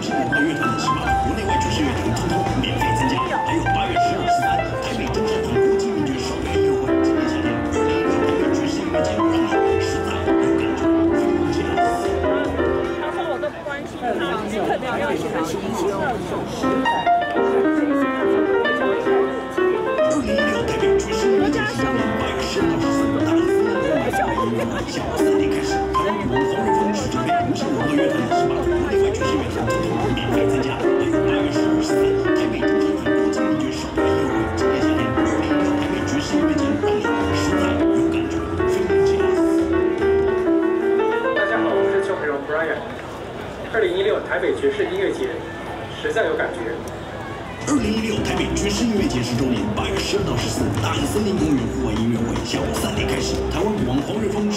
流行文化乐团的是吗？国内外爵士乐团通通免费参加。还有八月十二、十三，台北中山堂国际音乐首个音乐会，今年夏天二零一六台北爵士乐节，让你实在有感觉，非常起来。他说我都不关心他，特别要去看星星的手势。二零一六台北爵士音乐节是八月十二到十四，大安森林公园小音乐会，二、十三，台北中山堂国际音乐首个音乐会，今年夏天二零一六台北爵士音乐节，让你实在有感觉，非常起来。大家好，我是邱培荣 Brian。二零一六台北爵士音乐节，实在有感觉。二零一六台北爵士音乐节十周年，八月十二到十四，大安森林公园户外音乐会，下午三点开始。台湾舞王黄瑞峰。